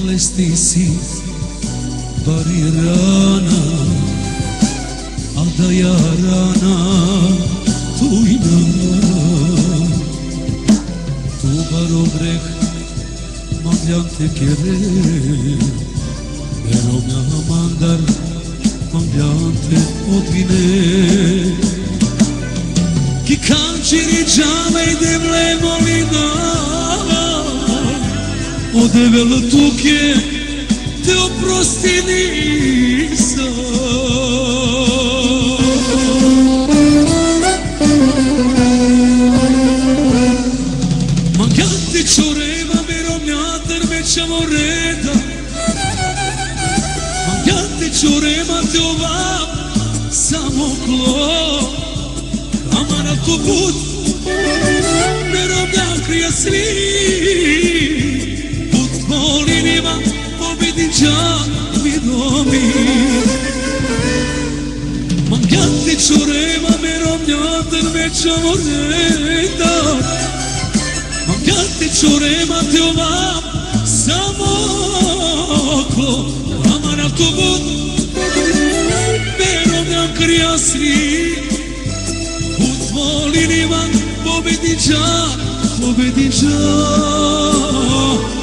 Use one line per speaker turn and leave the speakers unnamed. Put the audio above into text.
bolesti si bar je rana A da ja rana tujna Tu bar obreh magljam te kjere Pero mja mandar magljam te odvine. Ki kam qiri gjame i devle molina O devele tukje te oprosti nisam. Ma kad ti čoreva me qamo reda. Ma kad ti čoreva te ovam samo klo Amara tu put Vero mja svi qamo reda Ma kad ti čurema te ovam samoklo Ama na tu bud Pero nam krjasni Put molinima pobedi čak Pobedi čak